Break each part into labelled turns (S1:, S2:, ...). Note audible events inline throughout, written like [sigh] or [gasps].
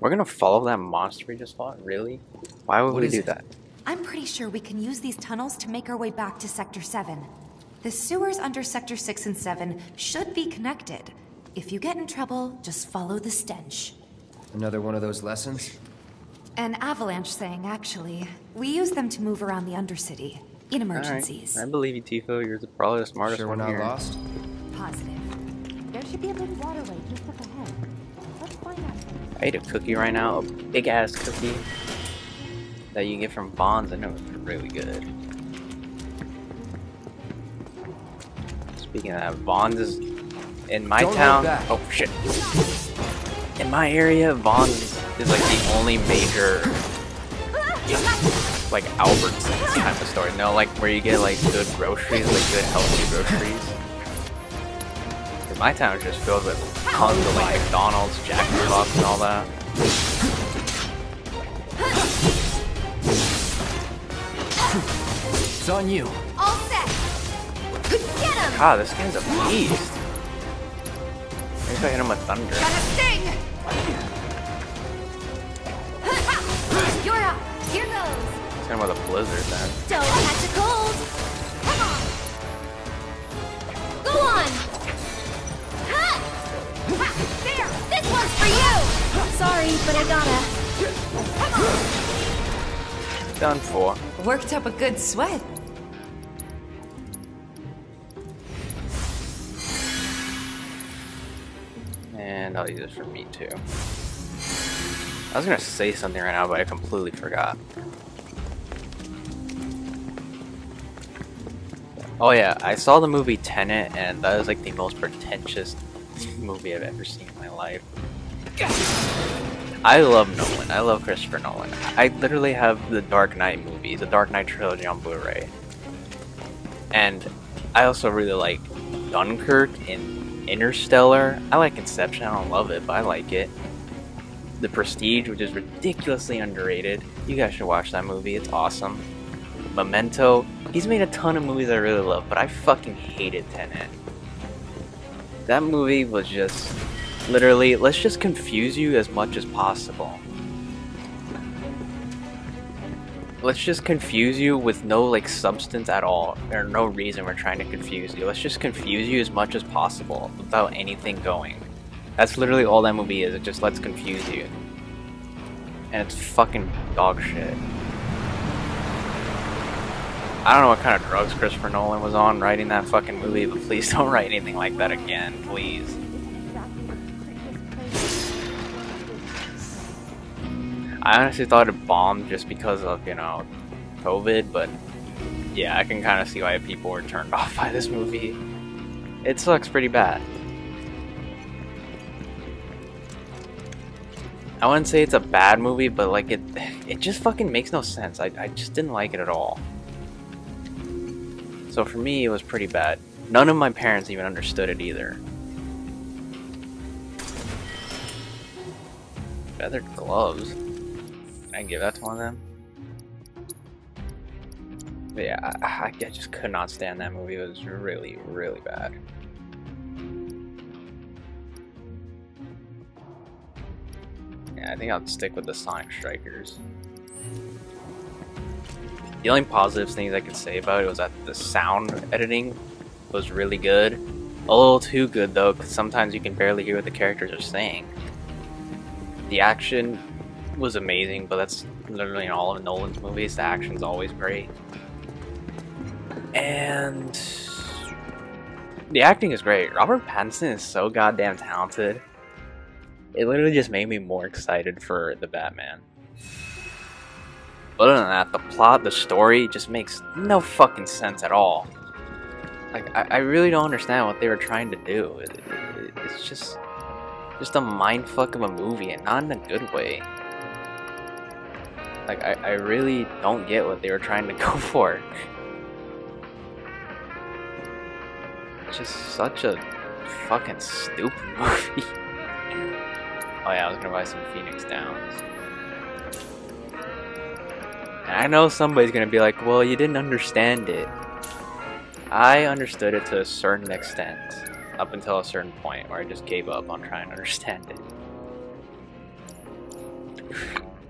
S1: We're gonna follow that monster we just fought? Really? Why would
S2: What
S1: we do
S2: it?
S1: that?
S3: I'm pretty sure we can use these tunnels to make our way back to Sector 7. The sewers under Sector 6 and 7 should be connected. If you get in trouble, just follow the stench.
S2: Another one of those lessons?
S3: An avalanche thing, actually. We use them to move around the Undercity in emergencies.
S1: Alright, I believe you, Tifa. You're the, probably the smartest
S2: Sure we're
S1: one
S2: not
S1: here.
S2: lost?
S3: Positive. There should be a big waterway just up
S1: I ate a cookie right now, a big ass cookie that you get from Vons. I know it's really good. Speaking of that, Vons is in my
S2: Don't
S1: town. Oh shit! In my area, Bonds is like the only major like Albertsons kind of store. No, like where you get like good groceries, like good healthy groceries. 'Cause my town is just filled with tons of like McDonald's, Jack in the Box, and all that.
S2: It's on you.
S3: All set! Get him!
S1: God, this game's a beast. Maybe if I hit him with thunder.
S3: Gonna sting! You're up! Here goes!
S1: Hit him with a blizzard then.
S3: Don't catch a cold! Come on! Go on! For you! Sorry, but I gotta.
S1: Done for.
S3: Worked up a good sweat.
S1: And I'll use this for me too. I was gonna say something right now, but I completely forgot. Oh yeah, I saw the movie Tenet, and that is like the most pretentious [laughs] movie I've ever seen in my life. I love Nolan. I love Christopher Nolan. I literally have the Dark Knight movies, the Dark Knight trilogy on Blu-ray. And I also really like Dunkirk and Interstellar. I like Inception. I don't love it, but I like it. The Prestige, which is ridiculously underrated. You guys should watch that movie. It's awesome. Memento. He's made a ton of movies I really love, but I fucking hated Tenet. That movie was just literally, let's just confuse you as much as possible. Let's just confuse you with no like substance at all, or no reason we're trying to confuse you. Let's just confuse you as much as possible without anything going. That's literally all that movie is. It just lets confuse you, and it's fucking dog shit. I don't know what kind of drugs Christopher Nolan was on writing that fucking movie, but please [laughs] don't write anything like that again, please. I honestly thought it bombed just because of, you know, COVID, but yeah, I can kind of see why people were turned [laughs] off by this movie. It sucks pretty bad. I wouldn't say it's a bad movie, but like it it just fucking makes no sense. I, I just didn't like it at all. So for me, it was pretty bad. None of my parents even understood it either. Feathered gloves. Can I give that to one of them? But yeah, I, I just could not stand that movie. It was really, really bad. Yeah, I think I'll stick with the Sonic Strikers. The only positive things I could say about it was that the sound editing was really good. A little too good though, because sometimes you can barely hear what the characters are saying. The action was amazing, but that's literally in all of Nolan's movies. The action's always great. And the acting is great. Robert Pattinson is so goddamn talented. It literally just made me more excited for the Batman. But Other than that, the plot, the story just makes no fucking sense at all. Like, I, I really don't understand what they were trying to do. It, it, it's just, just a mindfuck of a movie, and not in a good way. Like, I, I really don't get what they were trying to [laughs] go for. Just such a fucking stupid [laughs] movie. oh yeah, I was gonna buy some Phoenix Downs. And I know somebody's gonna be like, well, you didn't understand it. I understood it to a certain extent, up until a certain point where I just gave up on trying to [laughs] understand it.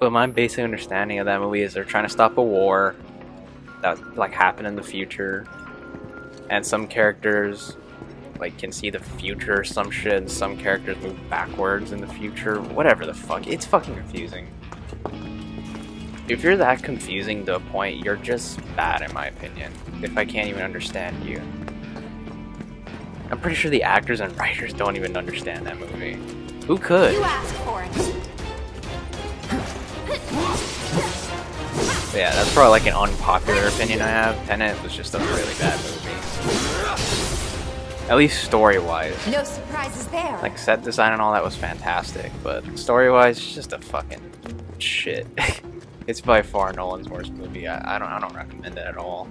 S1: But my basic understanding of that movie is they're trying to stop a war that like happened in the future, and some characters like can see the future or some shit, and some characters move backwards in the future. Whatever the fuck, it's fucking confusing. If you're that confusing to a point, you're just bad in my opinion. If I can't even understand you. I'm pretty sure the actors and writers don't even understand that movie. Who could?
S3: You asked for it.
S1: Yeah, that's probably like an unpopular opinion I have. Tenet was just a really bad movie. At least story-wise.
S3: No surprises there.
S1: Like set design and all that was fantastic, but story-wise, it's just a fucking shit. [laughs] it's by far Nolan's worst movie. I, I don't I don't recommend it at all.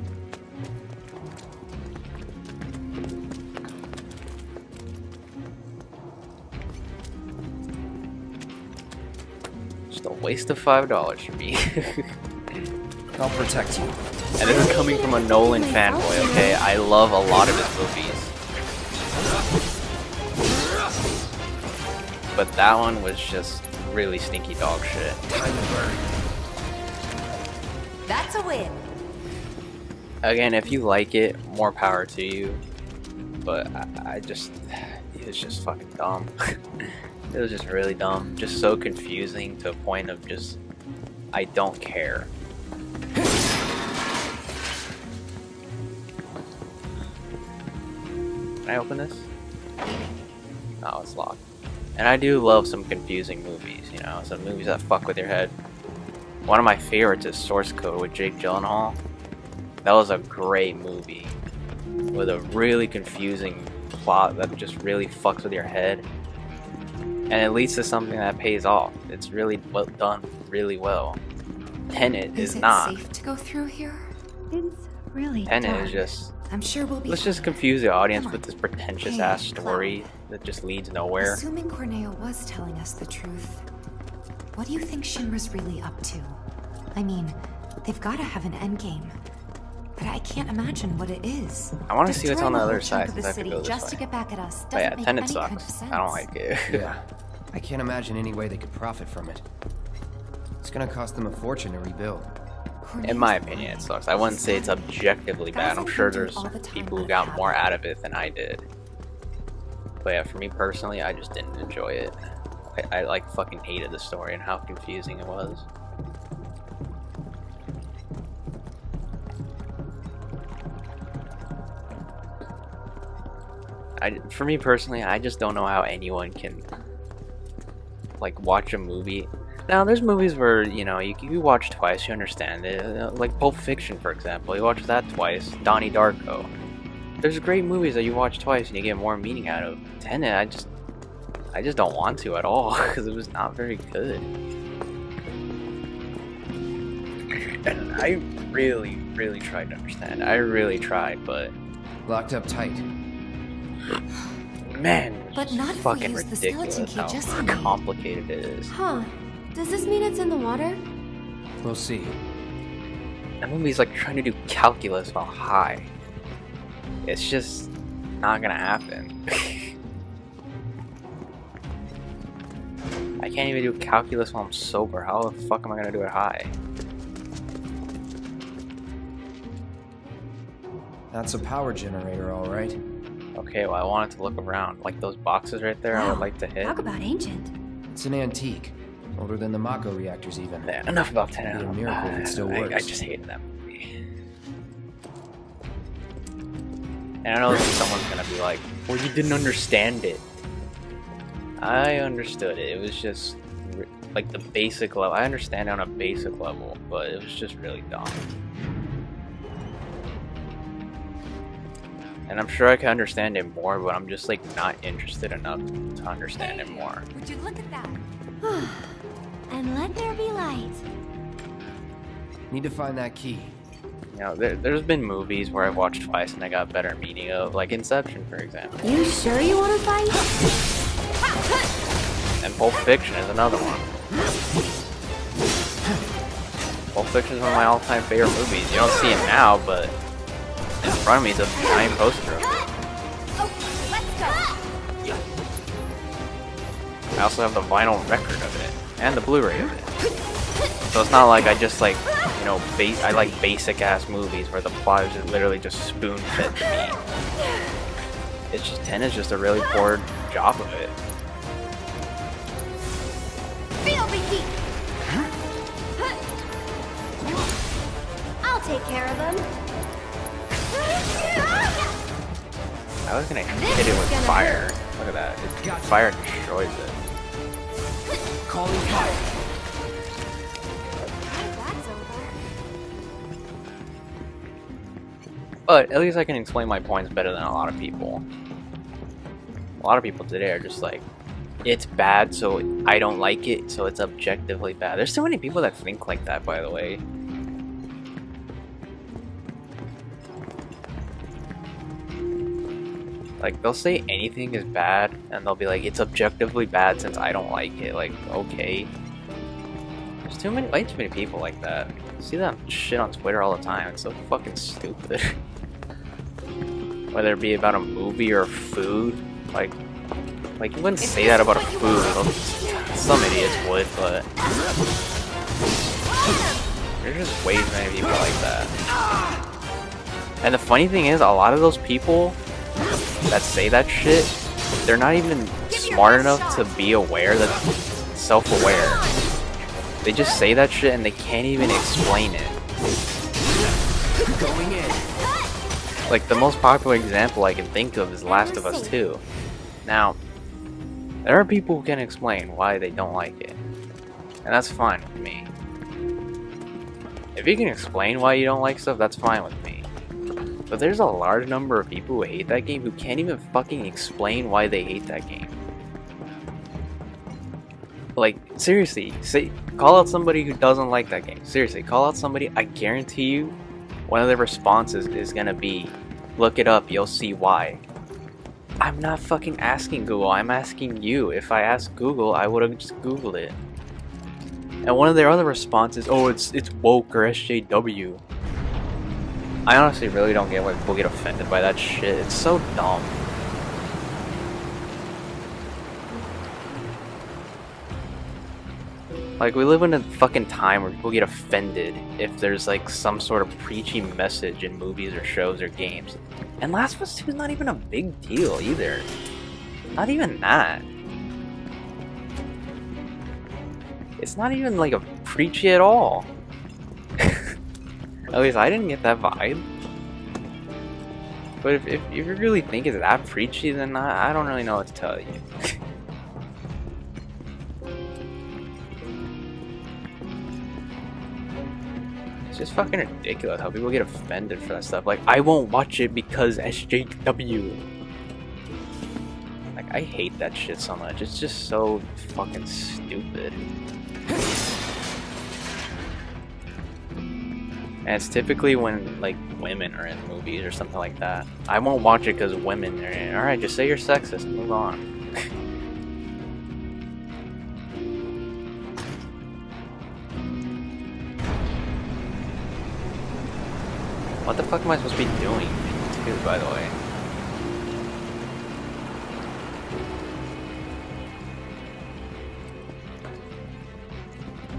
S1: Just a waste of five dollars for me. [laughs]
S2: I'll protect you.
S1: And this is coming from a Nolan fanboy, okay? I love a lot of his movies. But that one was just really stinky dog shit.
S3: That's a win.
S1: Again, if you like it, more power to you. But I, I just, it's just fucking dumb. [laughs] it was just really dumb. Just so confusing to a point of just, I don't care. Can I open this? No, it's locked. And I do love some confusing movies, you know, some movies that fuck with your head. One of my favorites is Source Code with Jake Gyllenhaal. That was a great movie with a really confusing plot that just really fucks with your head. And it leads to something that pays off. It's really well done, really well. Tenet is,
S3: Is it
S1: not.
S3: safe to go through here?
S4: It's really
S1: Tenet
S4: dark.
S1: is just.
S3: I'm sure we'll be.
S1: Let's just confuse the audience with this pretentious
S3: Hey,
S1: ass
S3: Cloud.
S1: story that just leads nowhere.
S3: Assuming Corneo was telling us the truth, what do you think Shinra's really up to? I mean, they've got to have an endgame. But I can't imagine what it is.
S1: I wanna see what's on the other side
S3: chunk of the
S1: since I could
S3: city
S1: go this
S3: just
S1: way.
S3: to get back at us oh, doesn't
S1: But yeah,
S3: make
S1: Tenet
S3: any kind of
S1: sucks.
S3: sense.
S1: I don't like it. [laughs]
S2: Yeah. I can't imagine any way they could profit from it. It's gonna cost them a fortune to rebuild.
S1: In my opinion, it sucks. I wouldn't say it's objectively bad. I'm sure there's
S3: all the time
S1: people who got more out of it than I did. But yeah, for me personally, I just didn't enjoy it. I, I like fucking hated the story and how confusing it was. I, for me personally, I just don't know how anyone can like watch a movie. Now, there's movies where you know you, you watch twice, you understand it. Uh, Like Pulp Fiction, for example, you watch that twice. Donnie Darko. There's great movies that you watch twice and you get more meaning out of. Tenet, I just, I just don't want to at all [laughs] because it was not very good. And I really, really tried to understand. I really tried, but
S2: Locked up tight.
S1: Man,
S3: But not if we
S1: fucking
S3: use the skeleton
S1: ridiculous
S3: key
S1: how
S3: Jessie
S1: complicated it is.
S4: Huh. Does this mean it's in the water?
S2: We'll see.
S1: That movie's like trying to do calculus while high. It's just not gonna happen. [laughs] I can't even do calculus while I'm sober. How the fuck am I gonna do it high?
S2: That's a power generator, all right.
S1: Okay, well I wanted to look around. Like those boxes right there, I would like to hit.
S4: Talk about ancient.
S2: It's an antique. Older than the Mako reactors, even.
S1: Yeah, enough about Tenet.
S2: It'd be a miracle if it ah, still
S1: I- I, just hated that movie. And I know someone's gonna be like, "Well, you didn't understand it." I understood it. It was just like the basic level. I understand it on a basic level, but it was just really dumb. And I'm sure I can understand it more, but I'm just like not interested enough to understand it more.
S3: Would you look at that? [sighs]
S4: and let there be light.
S2: Need to find that key.
S1: You know, there, there's been movies where I've watched twice and I got better meaning of, like Inception, for example.
S4: You sure you want to fight?
S1: And Pulp Fiction is another one. Pulp Fiction is one of my all-time favorite movies. You don't see it now, but in front of me is a giant poster of it.
S3: Okay, let's go.
S1: I also have the vinyl record of it. and the Blu-ray of it. So it's not like I just like, you know, base. I like basic ass movies where the plot is just literally just spoon fed to me. It's just 10 is just a really poor job of it.
S4: Feel the heat. I'll take care of them.
S1: I was gonna hit it with fire. Look at that. It,
S2: Gotcha.
S1: Fire destroys it.
S2: Calling fire.
S1: But at least I can explain my points better than a lot of people. A lot of people today are just like, it's bad, so I don't like it, so it's objectively bad. There's so many people that think like that, by the way. Like, they'll say anything is bad, and they'll be like, it's objectively bad since I don't like it. Like, okay. There's too many, way too many people like that. See that shit on Twitter all the time. It's so fucking stupid. [laughs] Whether it be about a movie or food, like, like you wouldn't say that about a food. Some idiots would, but there's just way too many people like that. And the funny thing is, a lot of those people that say that shit, they're not even smart enough to be aware that self-aware. They just say that shit and they can't even explain it. Like the most popular example I can think of is Last of Us 2. Now, there are people who can explain why they don't like it. And that's fine with me. If you can explain why you don't like stuff, that's fine with me. But there's a large number of people who hate that game who can't even fucking explain why they hate that game. Like, seriously, say call out somebody who doesn't like that game. Seriously, call out somebody, I guarantee you one of the responses is gonna be look it up, you'll see why. I'm not fucking asking Google, I'm asking you. If I asked Google, I would have just Googled it. And one of their other responses, oh, it's it's woke or SJW. I honestly really don't get why people get offended by that shit. It's so dumb. Like, we live in a fucking time where people get offended if there's like some sort of preachy message in movies or shows or games. And Last of Us 2 is not even a big deal either. Not even that. It's not even like a preachy at all. At least I didn't get that vibe. But if, if, if you really think it's that preachy, then I, I don't really know what to tell you. [laughs] It's just fucking ridiculous how people get offended for that stuff. Like, I won't watch it because SJW. Like, I hate that shit so much. It's just so fucking stupid. [laughs] it's typically when, like, women are in movies or something like that. I won't watch it because women are in it. Alright, just say you're sexist move on. [laughs] What the fuck am I supposed to be doing, too, by the way?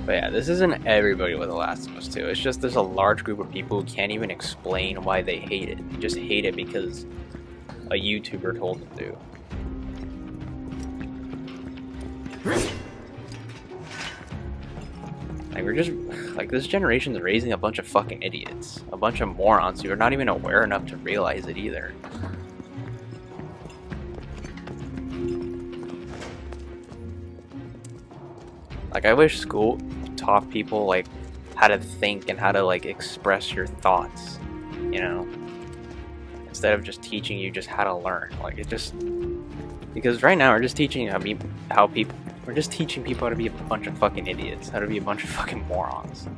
S1: But yeah, this isn't everybody with The Last of Us 2. It's just there's a large group of people who can't even explain why they hate it. They just hate it because a YouTuber told them to. Like we're just like this generation's raising a bunch of fucking idiots, a bunch of morons who are not even aware enough to realize it either. Like I wish school taught people like how to think and how to like express your thoughts, you know, instead of just teaching you just how to learn. Like it just because right now we're just teaching how be how people we're just teaching people how to be a bunch of fucking idiots, how to be a bunch of fucking morons.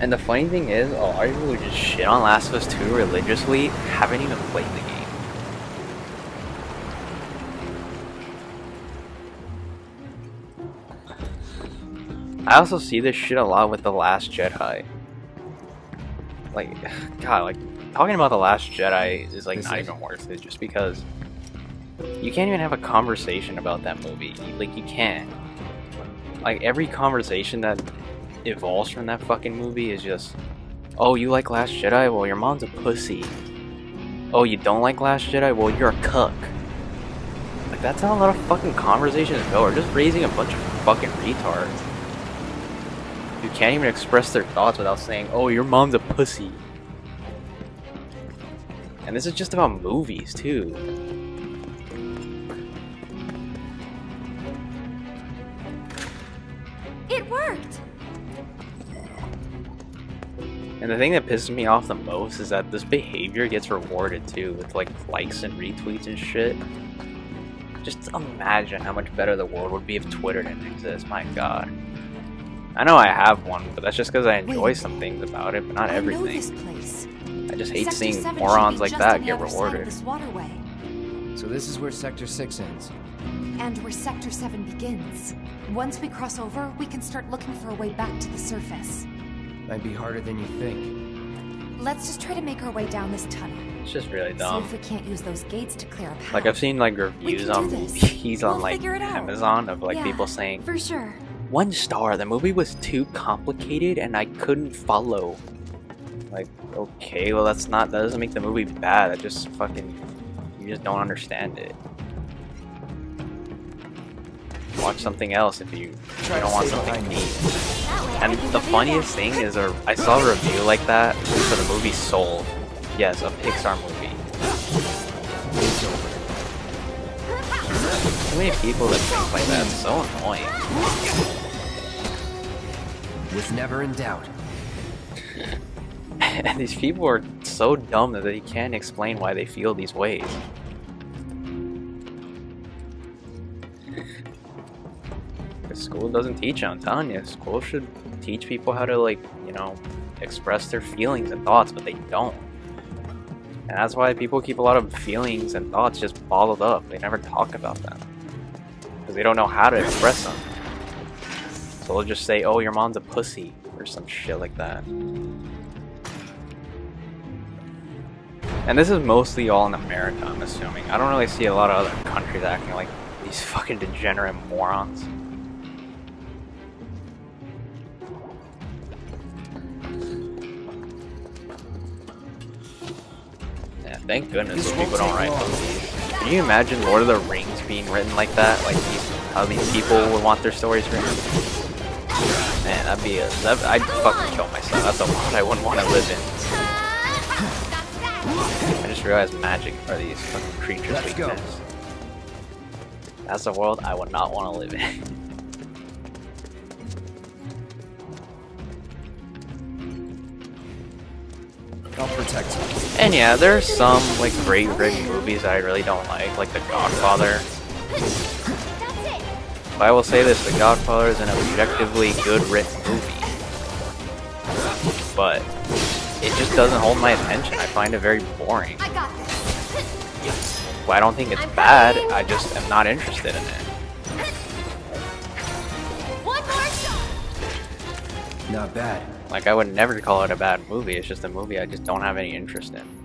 S1: And the funny thing is, a lot of people who just shit on Last of Us 2 religiously haven't even played the game. I also see this shit a lot with The Last Jedi. like, [laughs] God, like talking about the Last Jedi is like
S2: Is
S1: not
S2: it?
S1: even worth it, just because you can't even have a conversation about that movie. Like you can't. Like every conversation that evolves from that fucking movie is just, oh, you like Last Jedi? Well, your mom's a pussy. Oh, you don't like Last Jedi? Well, you're a cuck. Like that's how a lot of fucking conversations go. Are just raising a bunch of fucking retards You can't even express their thoughts without saying, "Oh, your mom's a pussy." And this is just about movies too. And the thing that pisses me off the most is that this behavior gets rewarded too with like likes and retweets and shit. Just imagine how much better the world would be if Twitter didn't exist. My God. I know I have one, but that's just because I enjoy
S3: Wait.
S1: some things about it, but not
S3: I
S1: everything. I just hate
S3: Sector
S1: seeing morons like that get
S3: other side of
S1: rewarded.
S3: This waterway,
S2: So this is where Sector 6 ends.
S3: and where Sector 7 begins. Once we cross over, we can start looking for a way back to the surface.
S2: Might be harder than you think.
S3: Let's just try to make our way down this tunnel.
S1: It's just really dumb.
S3: See
S1: dumb.
S3: if we can't use those gates to clear a path.
S1: Like I've seen like reviews on
S3: do this.
S1: movies on
S3: We'll
S1: like
S3: figure it out.
S1: Amazon of like
S3: Yeah,
S1: people saying
S3: For sure.
S1: one star. The movie was too complicated and I couldn't follow. Like, okay, well that's not that doesn't make the movie bad. I just fucking you just don't understand it. Watch something else if you, if you don't want something neat.
S4: That way I
S1: And the funniest thing is a, I saw a review like that for the movie Soul. Yes, a Pixar movie.
S2: It's over.
S1: Too many people that think like that. It's so annoying.
S2: Was never in doubt. [laughs]
S1: and these people are so dumb that they can't explain why they feel these ways. School doesn't teach telling you. School should teach people how to, like, you know, express their feelings and thoughts, but they don't. And that's why people keep a lot of feelings and thoughts just bottled up. They never talk about them. Because they don't know how to express them. So they'll just say, oh, your mom's a pussy, or some shit like that. And this is mostly all in America, I'm assuming. I don't really see a lot of other countries acting like these fucking degenerate morons. Thank goodness those
S2: won't
S1: people don't write movies. Can you imagine Lord of the Rings being written like that? Like these, how these people would want their stories written? Man, that'd be a. That, I'd fucking kill myself. That's a world I wouldn't want to live in. I just realized magic are these fucking creatures'
S2: Let's go.
S1: That's a world I would not want to live in. [laughs]
S2: I'll protect you.
S1: And yeah, there's some like great written movies I really don't like, like The Godfather. But I will say this: The Godfather is an objectively good written movie, but it just doesn't hold my attention. I find it very boring.
S4: I.
S1: Well, I don't think it's bad. I just am not interested in it.
S4: One more shot.
S2: Not bad.
S1: Like I would never call it a bad movie. It's just a movie I just don't have any interest in.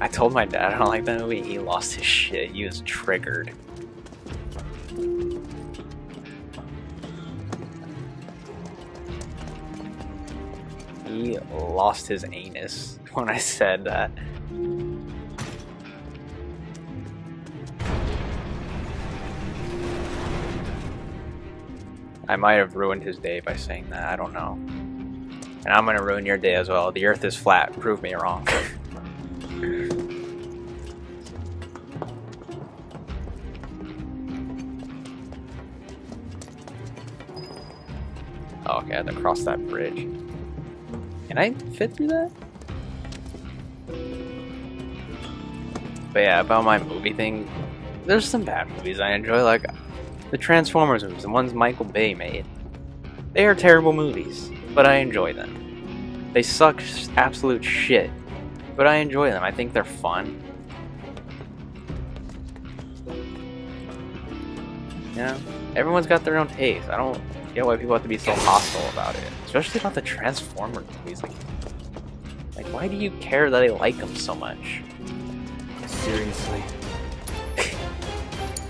S1: I told my dad I don't like that movie. He lost his shit. He was triggered. He lost his anus [laughs] when I said that. I might have ruined his day by saying that. I don't know. And I'm gonna ruin your day as well. The earth is flat. Prove me wrong. [laughs] oh, okay, I had to cross that bridge. Can I fit through that? But yeah, about my movie thing, there's some bad movies I enjoy, like the Transformers movies, the ones Michael Bay made. They are terrible movies, but I enjoy them. They suck absolute shit, but I enjoy them. I think they're fun. Yeah, everyone's got their own taste. I don't, get why people have to be so hostile about it, especially about the Transformers movies. Like, like why do you care that I like them so much?
S2: Seriously.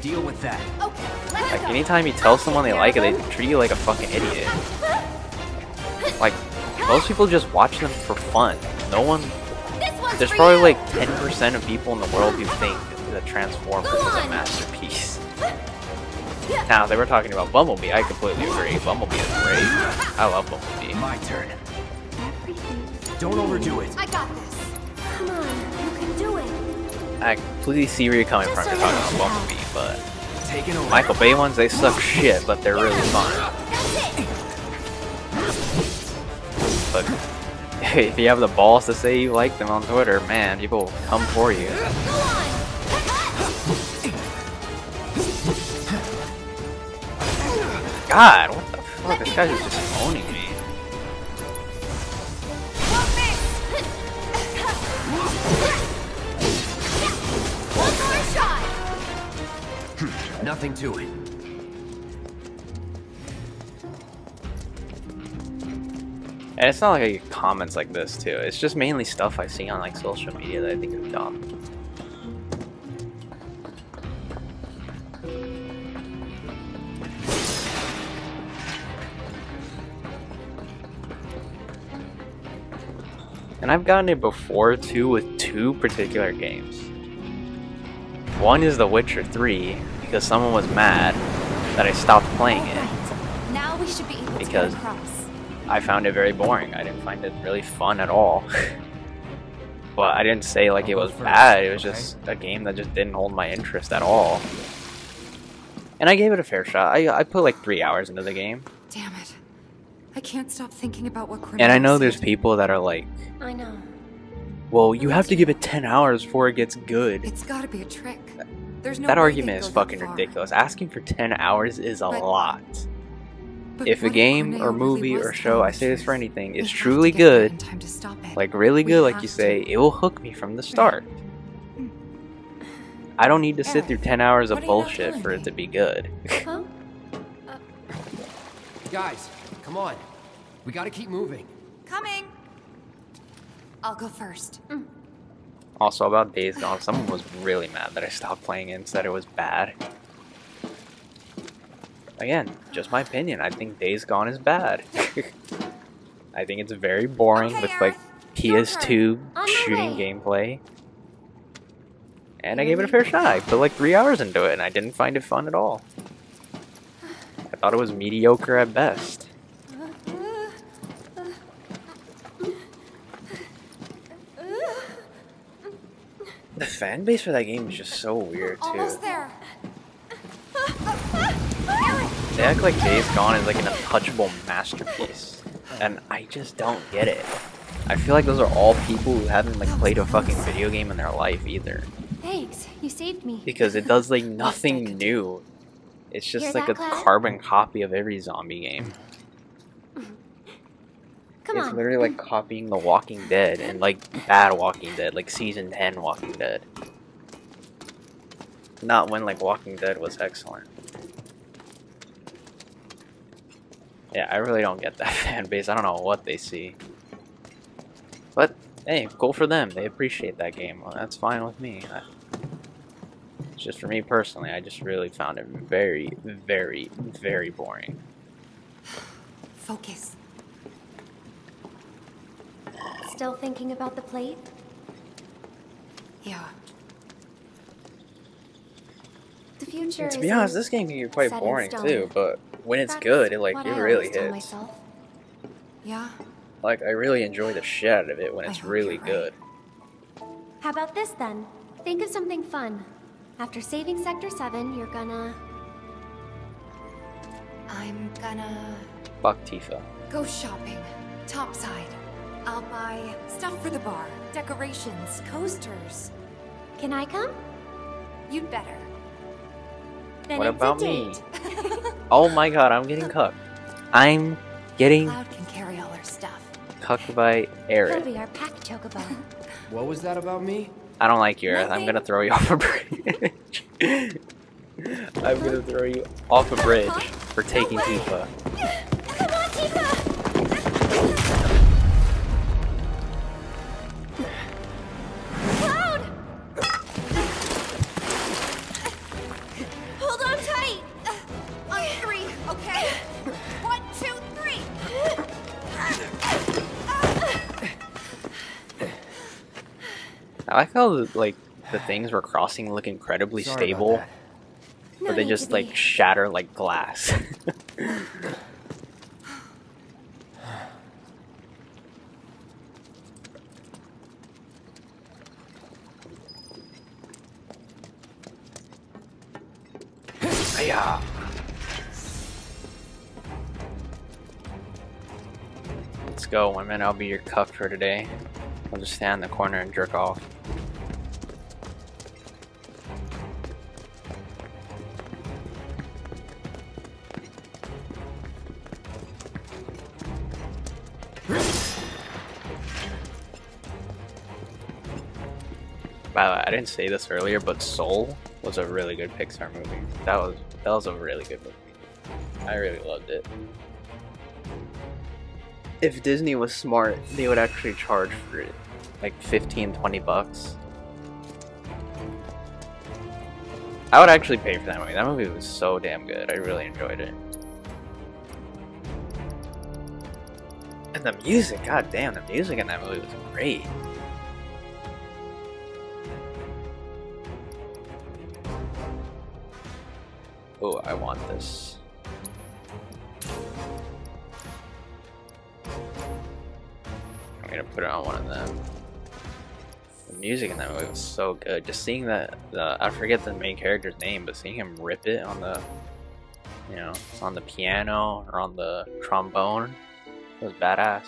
S2: Deal with that.
S4: Okay,
S1: Like anytime you tell someone they like it, they treat you like a fucking idiot. Like most people just watch them for fun. No one. There's probably
S4: you.
S1: like 10% of people in the world who think that Transformers is a masterpiece. Now they were talking about Bumblebee. I completely agree. Bumblebee is great. I love Bumblebee.
S2: My turn. Don't overdo it.
S4: I got this. Come on, you can do it.
S1: I completely see where you're coming from. You're talking about Bumblebee, but
S2: Take it over.
S1: Michael Bay ones they suck shit, but they're really fun. But [laughs] if you have the balls to say you like them on Twitter, man, people will come for you.
S4: Go on.
S1: God, what the fuck? This guy's just owning me.
S2: Nothing to it.
S1: And it's not like I get comments like this too. It's just mainly stuff I see on like social media that I think is dumb. And I've gotten it before too with two particular games. One is The Witcher 3 because someone was mad that I stopped playing it.
S3: Now we should be able
S1: Because-
S3: get across.
S1: I found it very boring. I didn't find it really fun at all. [laughs] but I didn't say like it
S2: I'll go
S1: was
S2: first,
S1: bad. It was
S2: okay?
S1: just a game that just didn't hold my interest at all. And I gave it a fair shot. I, I put like three hours into the game.
S3: Damn it. I can't stop thinking about what
S1: And I know there's people that are like,
S4: I know.
S1: well, you have to give it 10 hours before it gets good.
S3: It's gotta be a trick. There's no
S1: that argument is fucking ridiculous. Asking for 10 hours is a
S3: But-
S1: lot.
S3: But
S1: If a game
S3: Corneo
S1: or movie
S3: was
S1: or show, I say this for anything, is
S3: have to
S1: truly good,
S3: time to stop it.
S1: like really
S3: We
S1: good, like
S3: have
S1: you
S3: to.
S1: say, it will hook me from the start. Mm. I don't need to sit
S3: Aerith,
S1: through 10 hours of
S3: what are you not
S1: bullshit for it to be good.
S4: Huh? [laughs]
S2: Guys, come on. We gotta keep moving.
S3: Coming. I'll go first. Mm.
S1: Also, about Days Gone, someone was really mad that I stopped playing it and said it was bad. Again, just my opinion. I think Days Gone is bad. [laughs] I think it's very boring
S3: Okay,
S1: with like PS2 shooting gameplay. And I gave it a fair shot. I put like three hours into it and I didn't find it fun at all. I thought it was mediocre at best. The fan base for that game is just so weird too.
S3: There.
S1: They act like Days Gone is like an untouchable masterpiece, and I just don't get it. I feel like those are all people who haven't like played a fucking video game in their life either,
S4: Thanks. You saved me.
S1: because it does like [laughs] nothing new. It's just
S4: Hear
S1: like a
S4: Cloud?
S1: carbon copy of every zombie game.
S4: Come
S1: it's
S4: on.
S1: literally like copying The Walking Dead and like bad Walking Dead, like season 10 Walking Dead. Not when like Walking Dead was excellent. Yeah, I really don't get that [laughs] fan base. I don't know what they see. But hey, cool for them. They appreciate that game. Well, that's fine with me. I, it's just for me personally, I just really found it very, very, very boring.
S3: Focus.
S4: Still thinking about the plate?
S3: Yeah.
S4: The future
S1: And to be honest, this game can get quite boring too, but when it's
S4: That's
S1: good, it like it really hits.
S4: myself.
S3: Yeah.
S1: Like I really enjoy the shit out of it when it's really
S3: right.
S1: good.
S4: How about this then? Think of something fun. After saving Sector 7, you're gonna...
S3: I'm gonna
S1: Fuck Tifa.
S3: go shopping. Topside. I'll buy stuff for the bar, decorations, coasters.
S4: Can I come?
S3: You'd better.
S4: Then
S1: What about me? [laughs] Oh my god, I'm getting cucked. I'm getting
S3: Cloud can carry all our stuff.
S1: cucked by
S4: He'll
S1: Aerith.
S4: be our pack chocobo. [laughs]
S2: What was that about me?
S1: I don't like you, Aerith. [laughs] I'm gonna throw you off a bridge. I'm gonna throw you off a bridge. for taking
S4: Tifa.
S1: I like how like the things we're crossing look incredibly
S2: Sorry
S1: stable,
S2: that.
S4: No
S1: but they just like
S4: be.
S1: shatter like glass. [laughs] yeah. Let's go, women. I'll be your cuck for today. I'll just stand in the corner and jerk off. By the way, I didn't say this earlier, but Soul was a really good Pixar movie. That was that was a really good movie. I really loved it. If Disney was smart, they would actually charge for it like 15, 20 bucks. I would actually pay for that movie. That movie was so damn good. I really enjoyed it. And the music, god damn, the music in that movie was great. Want this. I'm gonna put it on one of them. The music in that movie was so good. Just seeing that, the I forget the main character's name, but seeing him rip it on the, you know, on the piano or on the trombone, was badass.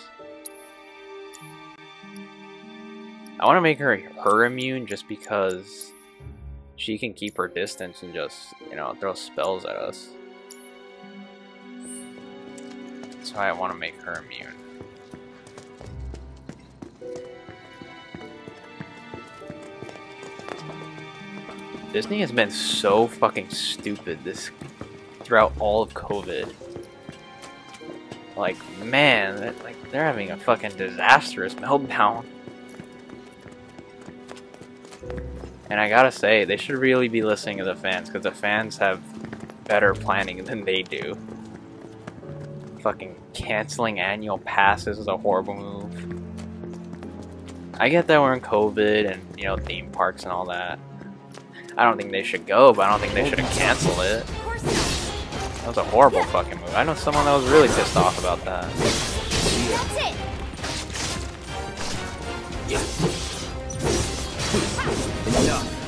S1: I want to make her her immune just because she can keep her distance and just, you know, throw spells at us. That's why I want to make her immune. Disney has been so fucking stupid this throughout all of COVID. Like, man, like they're having a fucking disastrous [laughs] meltdown. And I gotta say, they should really be listening to the fans, because the fans have better planning than they do. Fucking canceling annual passes is a horrible move. I get that we're in COVID and, you know, theme parks and all that. I don't think they should go, but I don't think they should have canceled it. That was a horrible fucking move. I know someone that was really pissed off about that.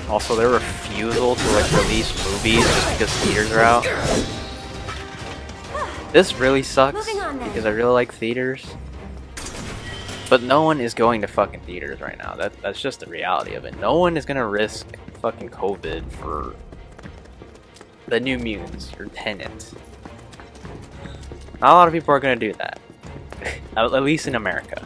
S1: Also, their refusal to like release movies just because theaters are out. This really sucks
S4: Moving on then.
S1: because I really like theaters. But no one is going to fucking theaters right now. That that's just the reality of it. No one is gonna risk fucking COVID for the New Mutants or Tenet. Not a lot of people are gonna do that. [laughs] at at least in America.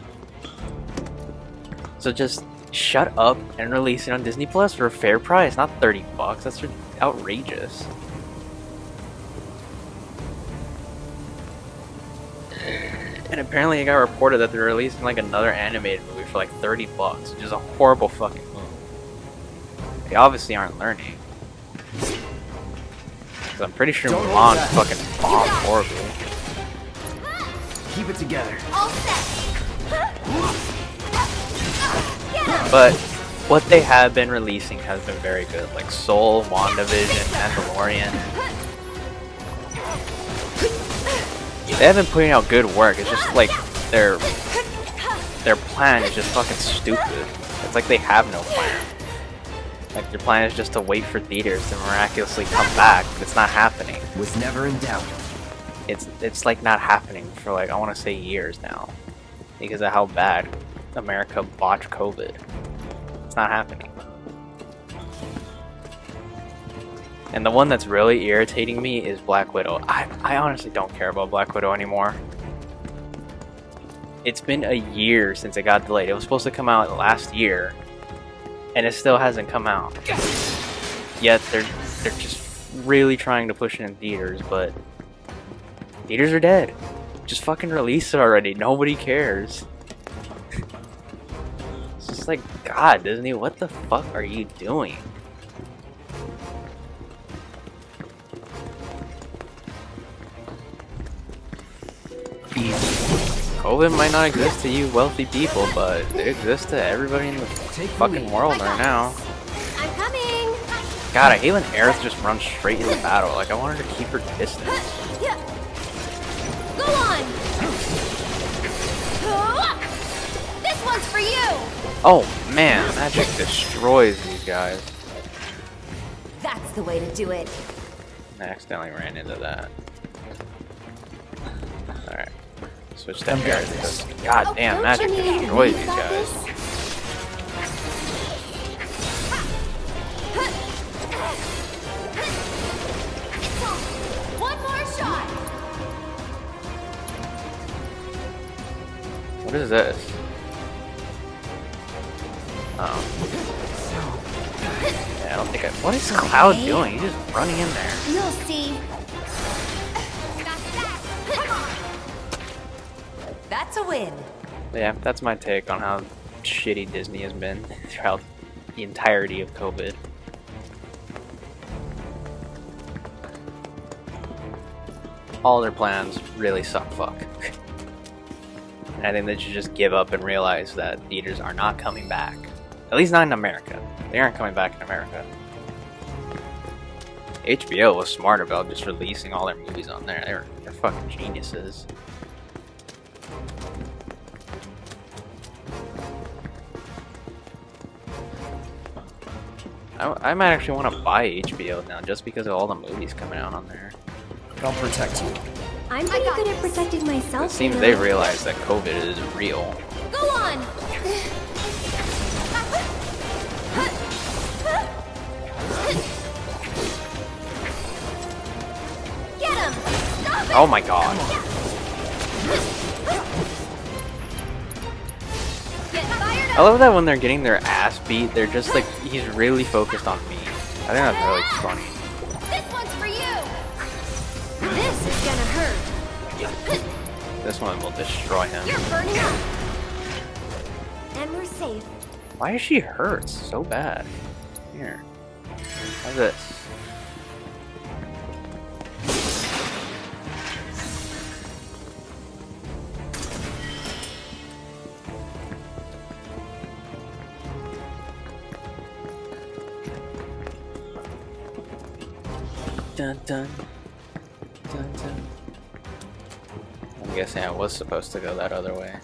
S1: So just shut up and release it on Disney Plus for a fair price, not 30 bucks. That's outrageous. And apparently it got reported that they're releasing like another animated movie for like 30 bucks, which is a horrible fucking move. They obviously aren't learning. Cause I'm pretty sure
S2: Don't
S1: Mulan
S2: back.
S1: fucking bombed horribly.
S2: Keep it together.
S4: All set!
S1: But what they have been releasing has been very good, like Soul, WandaVision, Mandalorian. They have been putting out good work. It's just like their their plan is just fucking stupid. It's like they have no plan. Like their plan is just to wait for theaters to miraculously come back, but it's not happening.
S2: Was never in doubt.
S1: It's it's like not happening for like I want to say years now, because of how bad America botched COVID. It's not happening. And the one that's really irritating me is Black Widow. I, I honestly don't care about Black Widow anymore. It's been a year since it got delayed. It was supposed to come out last year, and it still hasn't come out. Yet they're they're just really trying to push it in theaters, but theaters are dead. Just fucking release it already. Nobody cares. It's just like, God, Disney, what the fuck are you doing? COVID might not exist to you wealthy people, but it exists to everybody in the fucking world right now.
S4: I'm coming.
S1: God, I hate when Aerith just runs straight into battle. Like, I want her to keep her distance.
S4: Go on. This one's for you.
S1: Oh man, magic destroys these guys.
S3: That's the way to do it.
S1: I accidentally ran into that. Alright. Switch to Aerith. God
S4: Oh,
S1: damn, magic destroys these guys.
S4: One more shot.
S1: What is this? Oh. Yeah, I don't think I. What is Cloud doing? He's just running in there.
S4: You'll see.
S3: That's a win.
S1: Yeah, that's my take on how shitty Disney has been [laughs] throughout the entirety of COVID. All their plans really suck fuck. [laughs] I think they should just give up and realize that theaters are not coming back. At least not in America. They aren't coming back in America. HBO was smart about just releasing all their movies on there. They're, they're fucking geniuses. I, I might actually want to buy HBO now just because of all the movies coming out on there.
S2: I'll protect you.
S4: I'm pretty good at protecting myself.
S1: It seems
S4: you
S1: they realize that COVID is real.
S4: Go on. [laughs]
S1: Oh my god. I love that when they're getting their ass beat, they're just like, he's really focused on me. I think that's really funny.
S4: This one's for you. This is gonna hurt.
S1: This one will destroy him.
S4: You're burning up. And we're safe.
S1: Why is she hurt so bad? Here. How's this? Dun dun. Dun dun. I'm guessing I was supposed to go that other way.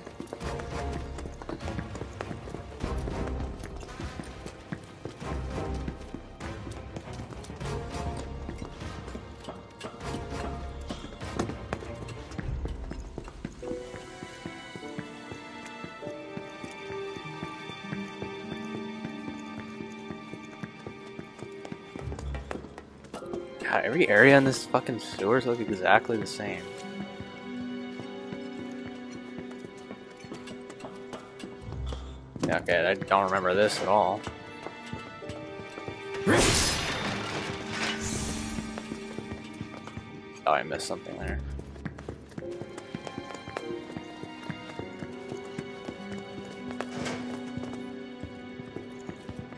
S1: Every area in this fucking sewers look exactly the same. Okay, I don't remember this at all. Oh, I missed something there.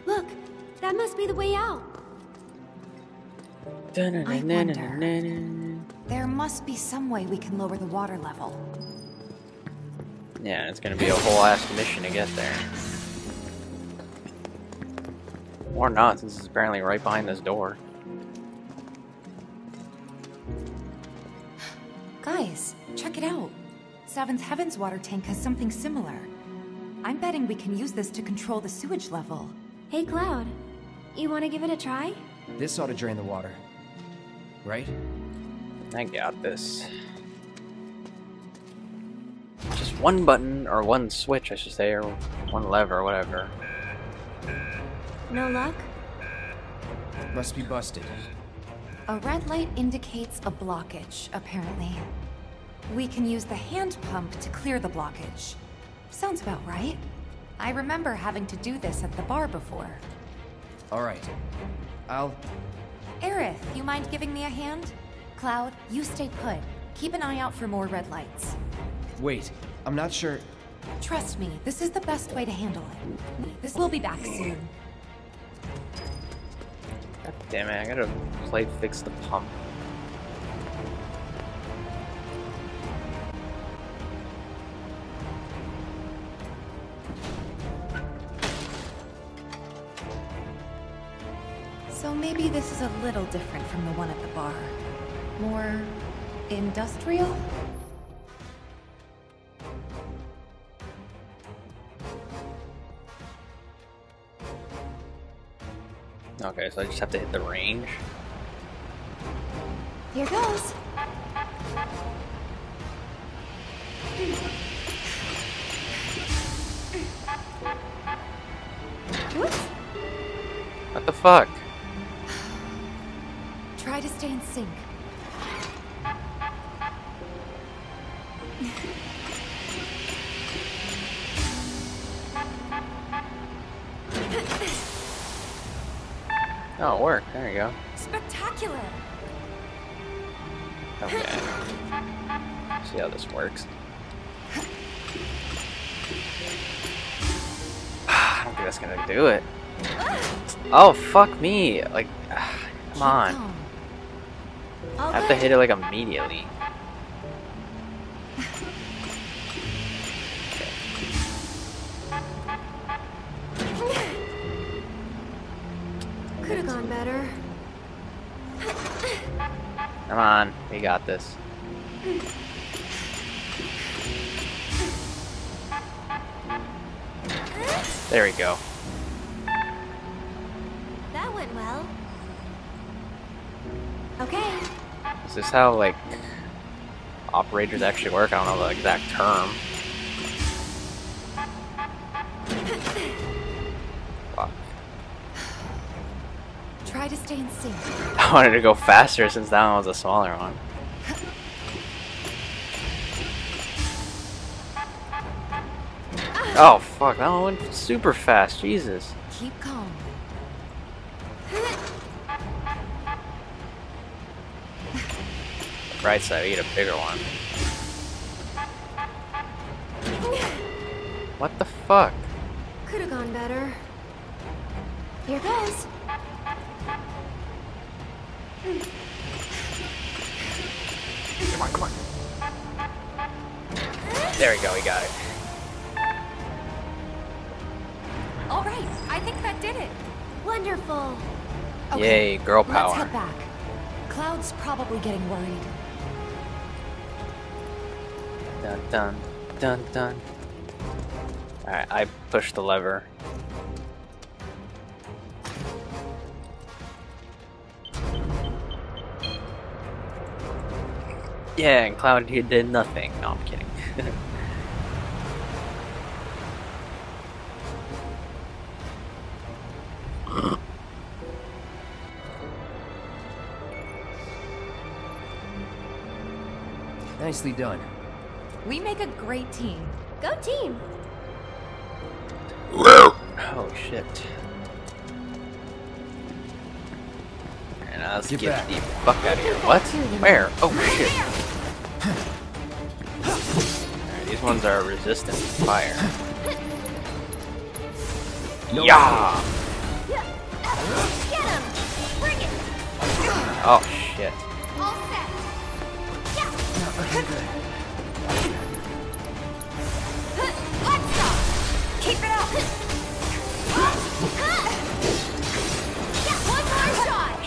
S4: Look, that must be the way out.
S3: I wonder. There must be some way we can lower the water level.
S1: Yeah, it's gonna be a whole ass mission to get there. Or not, since it's apparently right behind this door.
S3: Guys, check it out. Seventh Heaven's water tank has something similar. I'm betting we can use this to control the sewage level.
S4: Hey, Cloud. You want to give it a try?
S2: This ought to drain the water. Right?
S1: I got this. Just one button, or one switch, I should say, or one lever, whatever.
S4: No luck?
S2: Must be busted.
S3: A red light indicates a blockage, apparently. We can use the hand pump to clear the blockage. Sounds about right. I remember having to do this at the bar before.
S2: Alright. I'll...
S3: Aerith, you mind giving me a hand? Cloud, you stay put. Keep an eye out for more red lights.
S2: Wait, I'm not sure.
S3: Trust me, this is the best way to handle it. This will be back soon.
S1: God damn it, I gotta play fix the pump.
S3: Maybe this is a little different from the one at the bar. More industrial?
S1: Okay, so I just have to hit the range.
S4: Here goes.
S1: What the fuck?
S3: To stay in sync.
S1: Oh, it worked. There you go.
S3: Spectacular!
S1: Okay. See how this works. [sighs] I don't think that's gonna do it. [gasps] Oh, fuck me. Like, [sighs] come on.
S4: All
S1: I have to hit it like immediately.
S4: Could have gone better.
S1: Come on, we got this. There we go. Is this how like operators actually work? I don't know the exact term. Fuck.
S3: Try to stay in sync. [laughs]
S1: I wanted to go faster since that one was a smaller one. [laughs] Oh fuck, that one went super fast, Jesus.
S3: Keep calm.
S1: Right side, we get a bigger one. What the fuck?
S4: Could have gone better. Here goes.
S1: Come on, come on. There we go, we got it.
S3: All right, I think that did it.
S4: Wonderful.
S1: Yay, girl power.
S3: Let's
S1: power.
S3: head back. Cloud's probably getting worried.
S1: Dun dun dun dun. Alright, I push the lever. Yeah, and Cloud he did nothing. No, I'm kidding. [laughs]
S2: Nicely done.
S3: We make a great team.
S4: Go team.
S1: oh shit. And now let's
S2: Get
S1: get, the fuck out of here. What? Where? Oh shit. Alright, these ones are resistant to fire. Yeah!
S4: Get him. Bring it.
S1: Oh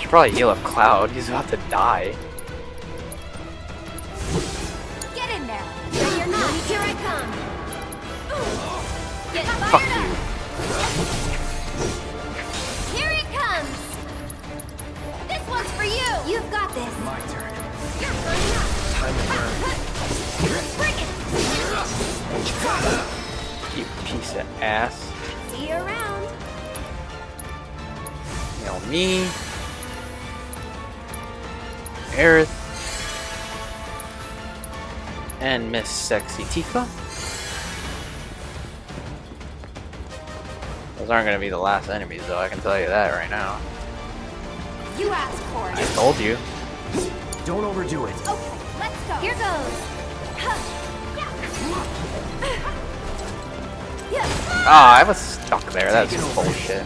S1: should probably heal up Cloud. He's about to die. Sexy Tifa. Those aren't gonna be the last enemies though, I can tell you that right now.
S3: You asked for it.
S1: I told you.
S2: Don't overdo it.
S4: Okay, let's go. Here goes.
S1: Ah, I was stuck there. That's bullshit.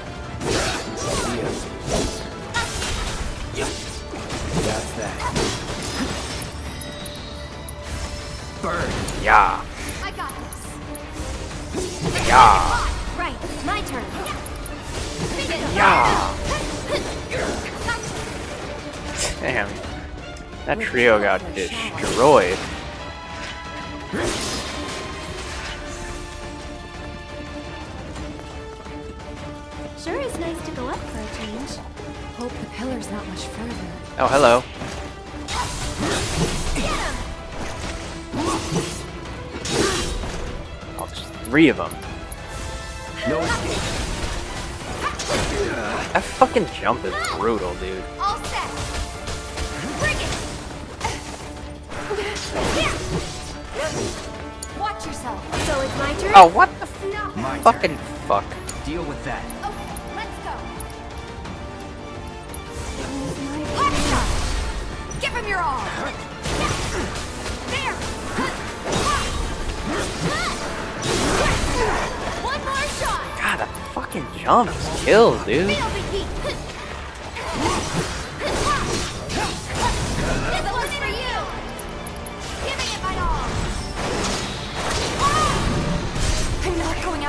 S2: That's that. Burn.
S1: Yeah,
S4: I got this.
S1: yeah,
S4: Right, my turn.
S1: yeah. Damn. That trio got destroyed.
S4: Sure is nice to go up for a change.
S3: Hope the pillar's not much further.
S1: Oh, hello. Three of them.
S2: No escape.
S1: That fucking jump is brutal, dude.
S4: All set. Bring it. Watch yourself. So it's my turn?
S1: Oh, what the f
S4: No.
S2: My
S1: fucking fuck?
S2: Deal with that.
S4: Okay, let's go. Give him your all.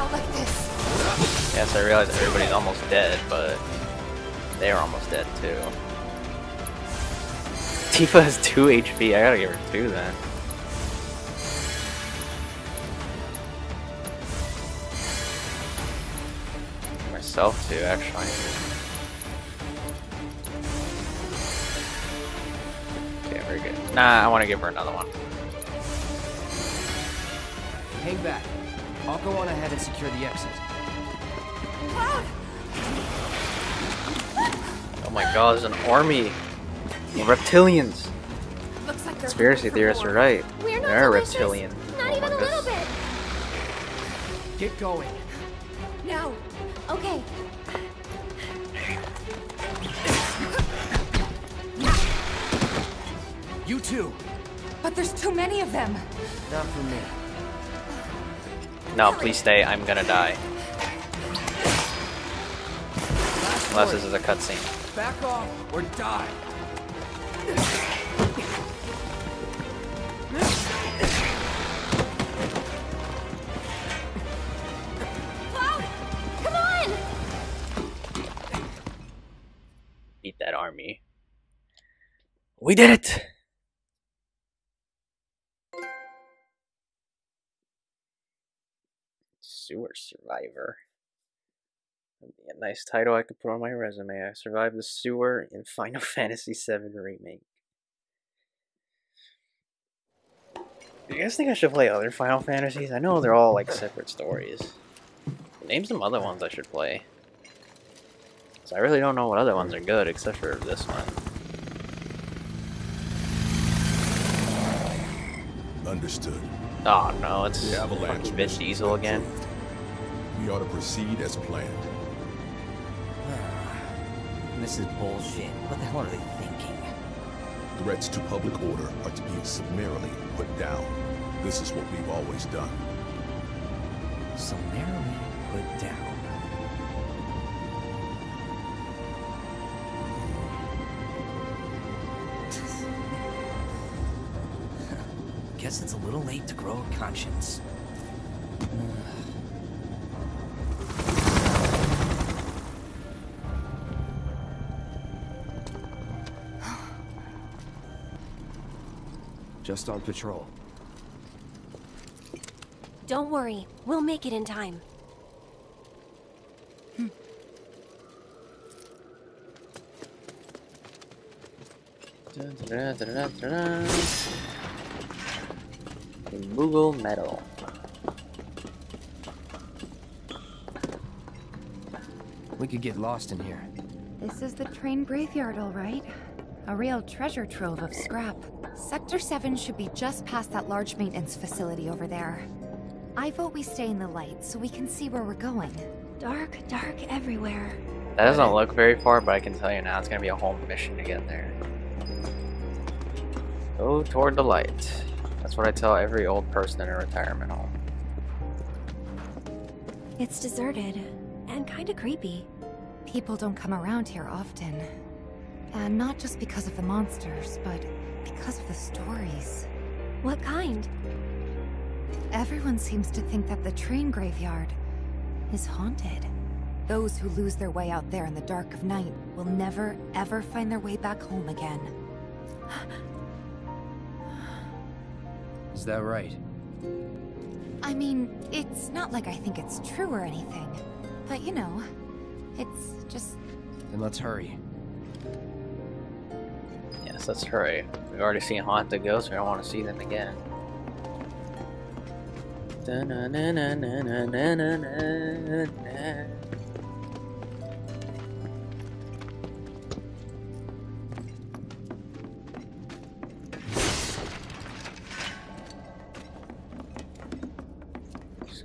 S3: Out like this.
S1: Yes, I realize everybody's almost dead, but they're almost dead too. Tifa has 2 HP, I gotta give her 2 then. Myself too, actually. Okay, very good. Nah, I want to give her another one.
S2: Hang back. I'll go on ahead and secure the exit.
S1: Oh my god, there's an army of reptilians.
S3: Looks like they're
S1: Conspiracy
S3: for
S1: theorists are right.
S4: We're not
S1: There are
S4: delicious.
S1: reptilian.
S4: Not even a little bit.
S2: Get going.
S4: No. Okay.
S2: You too.
S3: But there's too many of them.
S2: Not for me.
S1: No, please stay. I'm gonna die. Unless this is a cutscene.
S2: Back off or die.
S1: We did it! Sewer Survivor. That'd be a nice title I could put on my resume. I survived the sewer in Final [laughs] Fantasy VII Remake. Do you guys think I should play other Final Fantasies? I know they're all like separate stories. Name some other ones I should play. So I really don't know what other ones are good except for this one.
S5: Understood.
S1: Oh no, it's
S5: The avalanche
S1: fucking Vin Diesel again.
S5: We ought to proceed as planned.
S6: Ah, this is bullshit. What the hell are they thinking?
S5: Threats to public order are to be summarily put down. This is what we've always done.
S6: Summarily put down. Guess it's a little late to grow a conscience. [sighs]
S2: Just on patrol.
S4: Don't worry. We'll make it in time. Hmm.
S1: Google Metal.
S2: We could get lost in here.
S3: This is the train graveyard, all right. A real treasure trove of scrap. Sector 7 should be just past that large maintenance facility over there. I vote we stay in the light so we can see where we're going.
S4: Dark, dark everywhere.
S1: That doesn't look very far, but I can tell you now it's gonna be a whole mission to get there. Go toward the light. That's what I tell every old person in a retirement home.
S4: It's deserted and kind of creepy.
S3: People don't come around here often. And not just because of the monsters, but because of the stories.
S4: What kind?
S3: Everyone seems to think that the train graveyard is haunted. Those who lose their way out there in the dark of night will never, ever find their way back home again.
S2: Is that right?
S3: I mean, it's not like I think it's true or anything. But you know, it's just...
S2: Then let's hurry.
S1: Yes, let's hurry. We've already seen haunted ghosts, we don't want to see them again. Da -na -na -na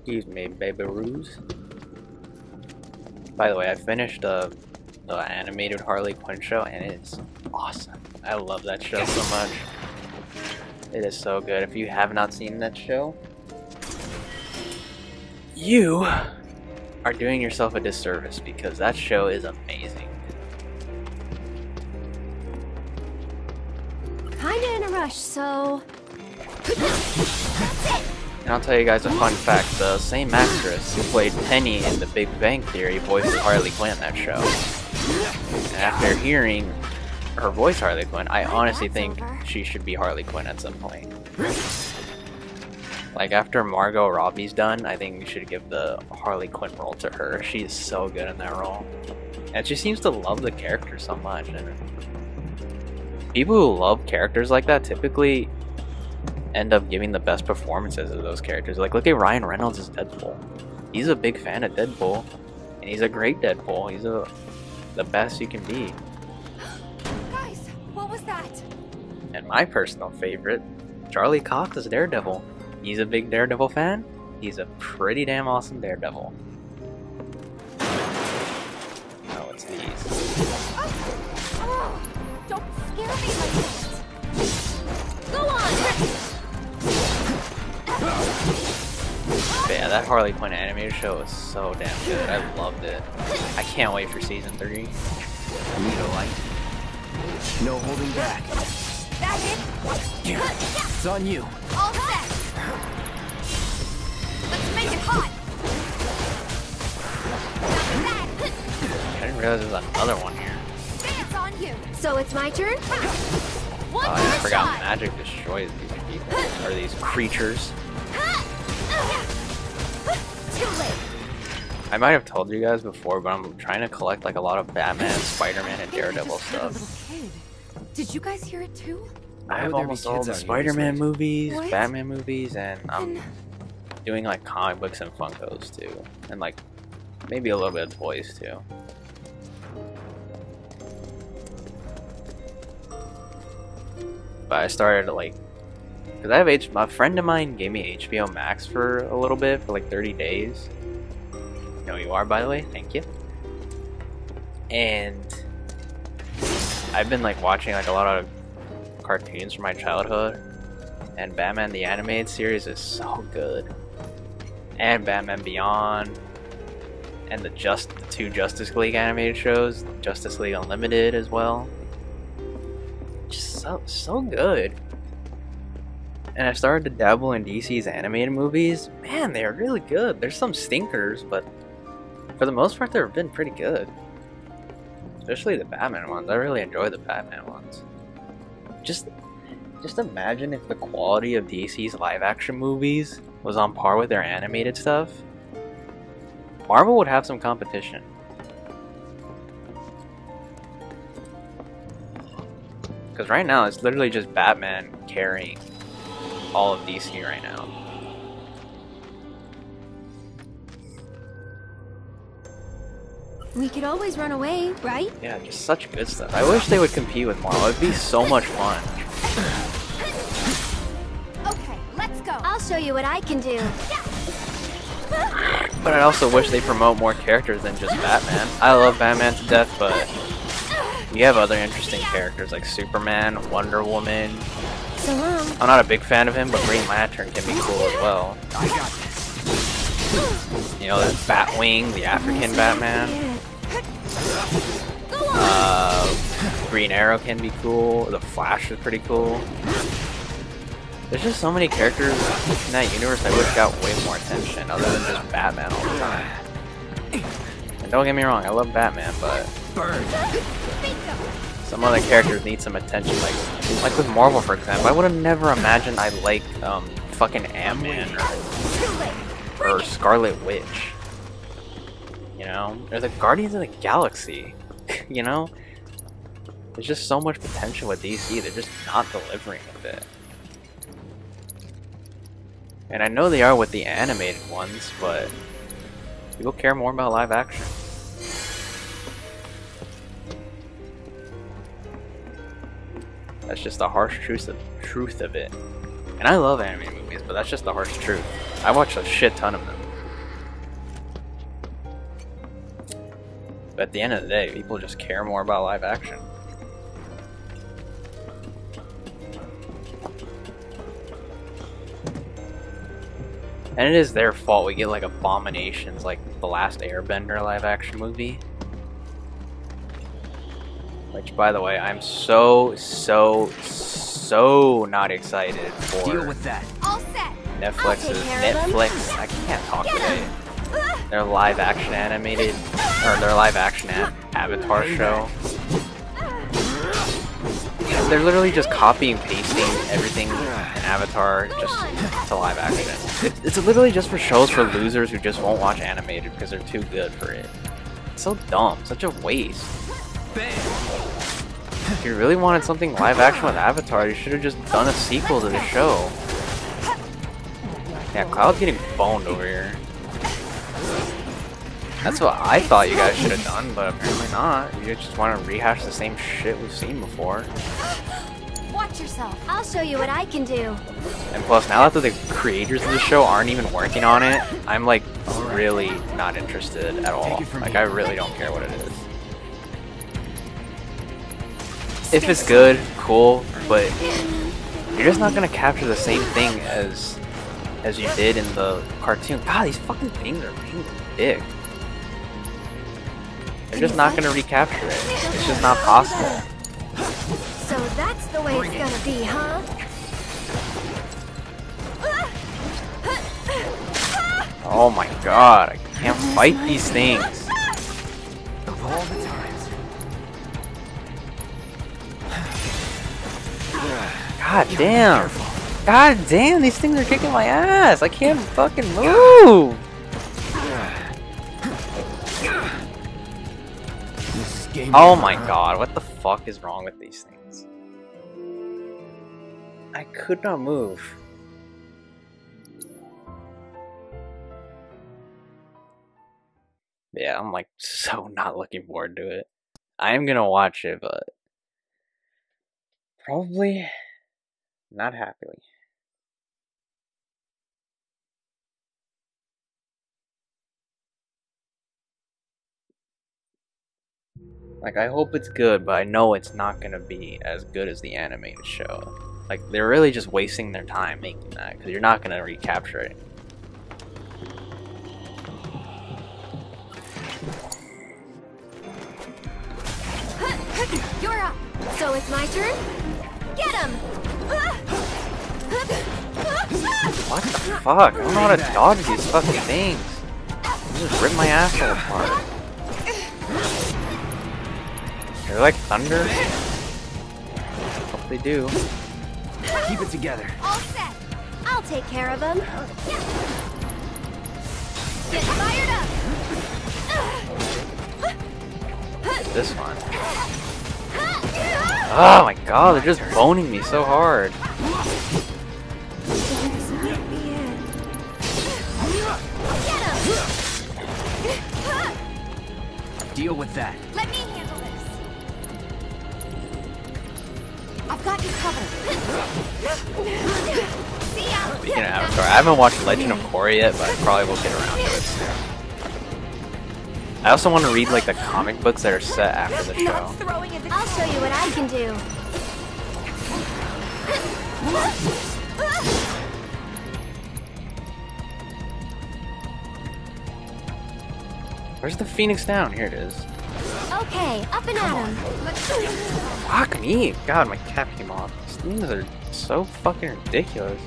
S1: Excuse me, baby ruse. By the way, I finished uh, the animated Harley Quinn show, and it's awesome. I love that show so much. It is so good. If you have not seen that show, you are doing yourself a disservice because that show is amazing.
S4: Kinda in a rush, so. [laughs]
S1: And I'll tell you guys a fun fact. The same actress who played Penny in The Big Bang Theory voiced Harley Quinn in that show. And after hearing her voice Harley Quinn, I honestly think she should be Harley Quinn at some point. Like after Margot Robbie's done, I think we should give the Harley Quinn role to her. She is so good in that role. And she seems to love the character so much. And people who love characters like that typically end up giving the best performances of those characters. Like look at Ryan Reynolds as Deadpool. He's a big fan of Deadpool. And he's a great Deadpool. He's a the best you can be.
S3: Guys, what was that?
S1: And my personal favorite, Charlie Cox as Daredevil. He's a big Daredevil fan. He's a pretty damn awesome Daredevil. Oh, it's these.
S4: Oh, oh, don't scare me like that. Go on!
S1: But yeah, that Harley Quinn animated show was so damn good. I loved it. I can't wait for season three.
S2: I Need a light? No holding back.
S3: That it?
S2: It's on you.
S3: All set! Let's make it hot!
S1: I didn't realize there was another one here.
S3: Dance on you!
S4: So it's my turn?
S3: One
S1: Oh, I forgot
S3: shot!
S1: magic destroys these people, or these creatures.
S3: Too late!
S1: I might have told you guys before, but I'm trying to collect like a lot of Batman, Spider-Man, and
S3: I think I
S1: Daredevil
S3: just heard a
S1: stuff.
S3: Did you guys hear it too?
S1: I have
S2: would there be
S1: almost all the
S2: out here
S1: Spider-Man movies,
S3: What?
S1: Batman movies, and I'm
S3: And
S1: doing like comic books and Funkos too, and like maybe a little bit of toys too. But I started like, cause I have H. My friend of mine gave me HBO Max for a little bit for like 30 days. You know you are, by the way. Thank you. And I've been like watching like a lot of cartoons from my childhood, and Batman the Animated Series is so good. And Batman Beyond, and the just the two Justice League animated shows, Justice League Unlimited as well. Just so so good. And I started to dabble in DC's animated movies. Man, they're really good. There's some stinkers, but for the most part, they've been pretty good. Especially the Batman ones. I really enjoy the Batman ones. Just just imagine if the quality of DC's live action movies was on par with their animated stuff. Marvel would have some competition. Because right now it's literally just Batman carrying all of DC right now.
S4: We could always run away, right?
S1: Yeah, just such good stuff. I wish they would compete with Marvel. It'd be so much fun.
S3: okay, let's go.
S4: I'll show you what I can do.
S1: But I also wish they promote more characters than just Batman. I love Batman to death, but you have other interesting characters like Superman, Wonder Woman,
S4: So long.
S1: I'm not a big fan of him, but Green Lantern can be cool as well.
S6: I got this.
S1: You know, there's Batwing, the African Batman. Uh, Green Arrow can be cool. The Flash is pretty cool. There's just so many characters in that universe I wish got way more attention, other than just Batman all the time. And don't get me wrong, I love Batman, but
S6: Burn.
S1: Some other characters need some attention. Like, like with Marvel, for example, I would have never imagined I'd like um, fucking Ant-Man or, or Scarlet Witch. You know, or the Guardians of the Galaxy. [laughs] you know, there's just so much potential with DC. They're just not delivering with it. And I know they are with the animated ones, but people care more about live action. That's just the harsh truth of, truth of it. And I love anime movies, but that's just the harsh truth. I watch a shit ton of them. But at the end of the day, people just care more about live action. And it is their fault we get like abominations like the last Airbender live action movie. Which, by the way, I'm so, so, so not excited for
S6: Deal with that.
S4: All set.
S1: Netflix's
S4: care of them.
S1: Netflix. I can't talk
S4: Get
S1: today.
S4: 'em.
S1: Their live action animated or their live action a- Avatar show. They're literally just copying and pasting everything in Avatar just to live action. It, it's literally just for shows for losers who just won't watch animated because they're too good for it. It's so dumb, such a waste.
S6: Bam.
S1: If you really wanted something live action with Avatar, you should have just done a sequel to the show. Yeah, Cloud's getting boned over here. That's what I thought you guys should have done, but apparently not. You just want to rehash the same shit we've seen before.
S4: Watch yourself. I'll show you what I can do.
S1: And plus, now that the creators of the show aren't even working on it, I'm like really not interested at all.
S6: Take it from
S1: Like. I really don't care what it is. If it's good, cool, but you're just not gonna capture the same thing as as you did in the cartoon. God, these fucking things are being big. They're just not gonna recapture it. It's just not possible.
S4: So that's the way it's gonna be, huh?
S1: Oh my god, I can't fight these things. [laughs]
S6: Of all the.
S1: God damn. God damn, these things are kicking my ass. I can't fucking move.
S6: This oh is game
S1: Oh my god, what the fuck is wrong with these things? I could not move. Yeah, I'm like so [laughs] not looking forward to it. I am gonna watch it, but probably not happily. Like, I hope it's good, but I know it's not gonna be as good as the animated show. Like, they're really just wasting their time making that, because you're not gonna recapture it.
S4: You're up. So it's my turn? Get him!
S1: What the fuck? I don't know how to dodge these fucking things. They just rip my asshole apart. They're like thunder? Hope they do.
S6: Keep it together.
S4: All set. I'll take care of him. Get fired up.
S1: This one. Oh my god, they're just boning me so hard.
S6: Deal with that.
S4: Let me handle this. I've got you covered. See ya.
S1: Speaking of Avatar, I haven't watched Legend of Korra yet, but I probably will get around to it soon. I also want to read like the comic books that are set after the show.
S4: I'll show you what I can do.
S1: Where's the Phoenix down? Here it is.
S4: Okay, up and at him.
S1: Fuck me! God, my cap came off. These things are so fucking ridiculous.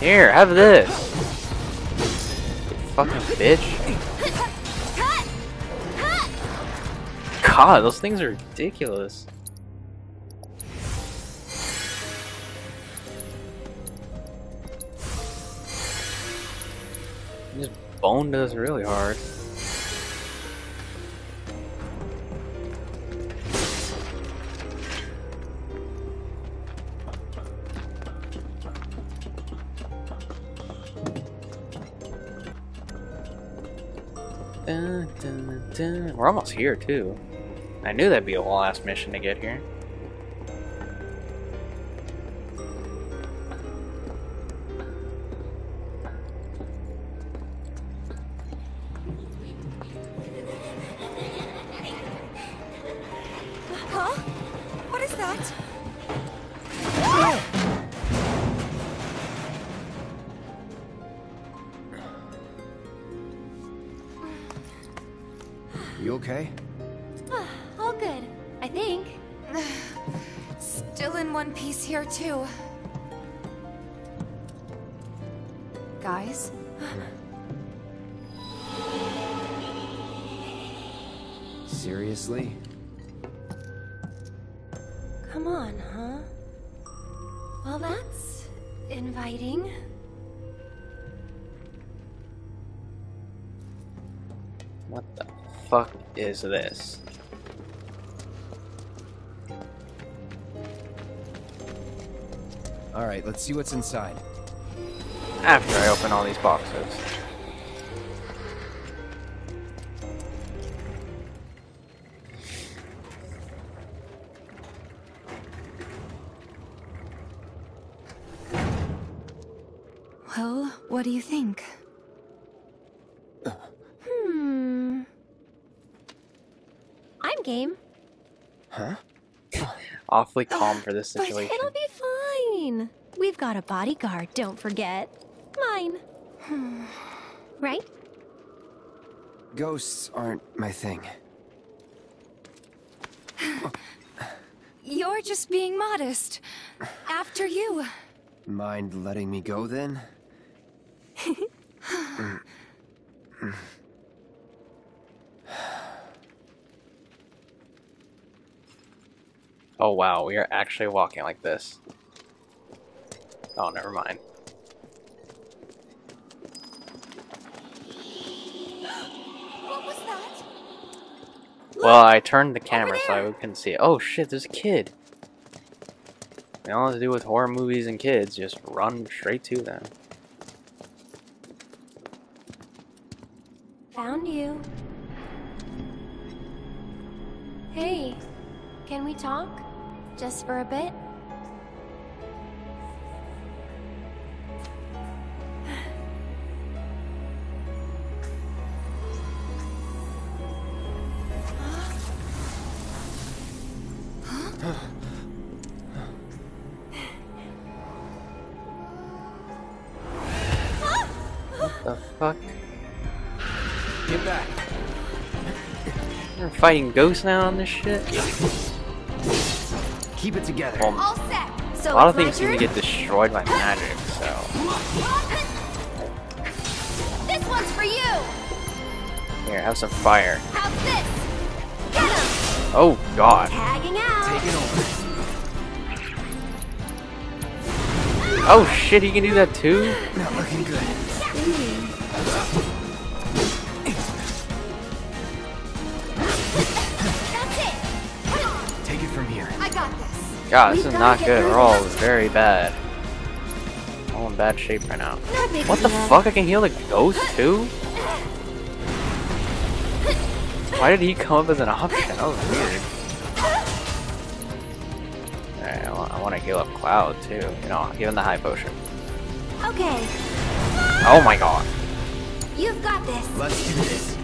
S1: Here, have this! Fucking bitch. God, those things are ridiculous. Just boned us really hard. Dun, dun, dun. We're almost here too. I knew that'd be a whole ass mission to get here.
S3: Is
S1: this?
S2: Alright, let's see what's inside.
S1: After I open all these boxes. Awfully [gasps] calm for this situation.
S4: But
S1: situation.
S4: it'll be fine. We've got a bodyguard, don't forget. Mine. [sighs] right?
S2: Ghosts aren't my thing.
S3: You're just being modest. After you.
S2: Mind letting me go then? [laughs] Mm.
S1: Oh wow, we are actually walking like this. Oh, never mind.
S3: What was that?
S1: Well, I turned the camera so I couldn't see it. Oh shit, there's a kid. You know, to do with horror movies and kids, just run straight to them.
S4: Found you. Hey, can we talk? Just for a bit?
S1: Fighting ghosts now on this shit?
S2: Keep it together.
S1: Well,
S3: All set.
S4: So
S1: a lot of things seem to get destroyed by magic, so...
S4: This one's for you!
S1: Here, have some fire.
S4: How's this? Get him!
S1: Oh god.
S4: Tagging out!
S2: Take it over.
S1: Oh shit, he can do that too?
S2: Not looking good.
S1: God, this is not good.
S4: rid
S1: We're all
S4: this.
S1: very bad. All in bad shape right now. What the fuck? I can heal the ghost too? Why did he come up as an option? That was weird. Alright, I want, I want to heal up Cloud too. You know, give him the high potion.
S4: Okay,
S1: Oh my god.
S4: you've got this.
S2: Let's do this.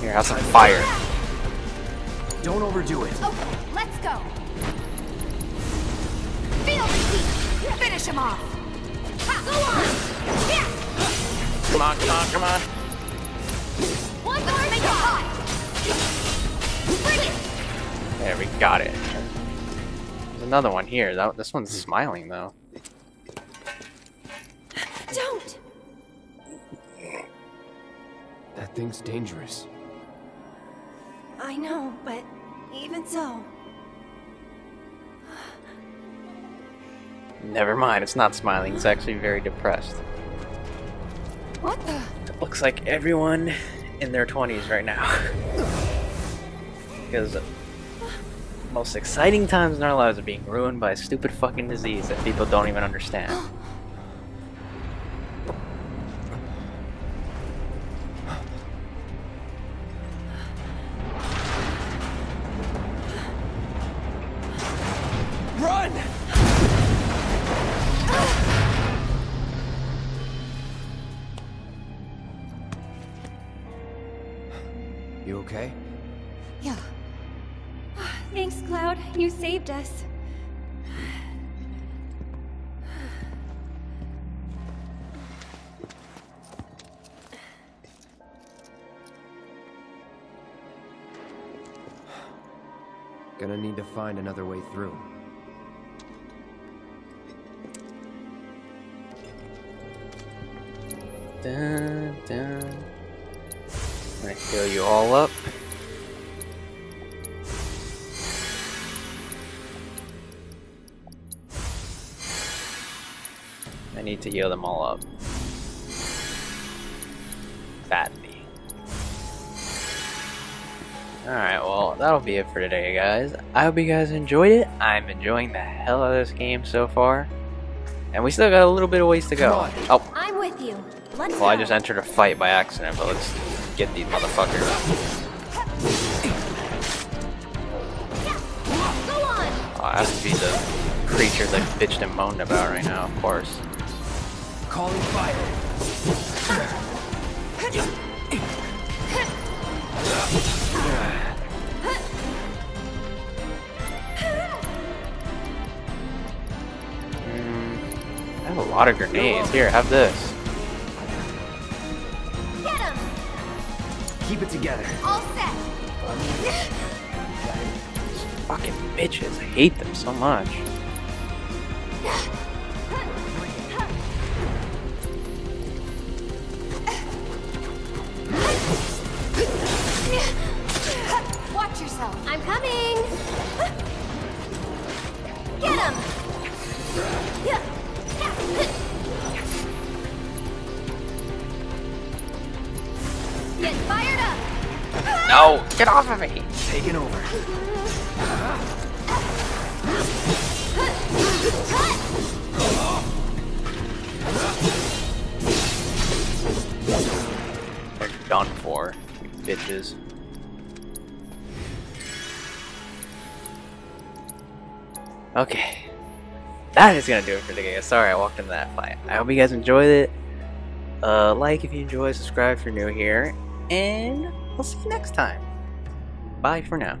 S1: Here, have some fire.
S2: Don't overdo it.
S3: Okay, let's go. Feel the heat. Finish him off. Ha, go on. Yeah.
S1: Come on, come on, come on.
S3: One more make it hot. Bring it.
S1: There, we got it. There's another one here. That, this one's smiling, though.
S4: Don't!
S2: That thing's dangerous.
S4: I know, but even so.
S1: Never mind, it's not smiling. It's actually very depressed.
S3: What the?
S1: It looks like everyone in their 20s right now. because most exciting times in our lives are being ruined by a stupid fucking disease that people don't even understand. [gasps]
S2: find another way through.
S1: Dun, dun. I'm gonna heal you all up. I need to heal them all up. Alright, well, that'll be it for today, guys. I hope you guys enjoyed it. I'm enjoying the hell out of this game so far. And we still got a little bit of ways to go. Oh,
S4: I'm with you. Let's
S1: well, I just entered a fight by accident, but let's get these motherfuckers.
S4: Go on!
S1: Oh, I have to be the creature that bitched and moaned about right now, of course.
S2: Calling fire.
S1: Lot of grenades. Here, have this.
S4: Get him!
S2: Keep it together.
S4: All set!
S1: Fucking bitches. I hate them so much. That is gonna do it for today. Sorry I walked into that fight. I hope you guys enjoyed it. Uh, like if you enjoy, subscribe if you're new here, and we'll see you next time. Bye for now.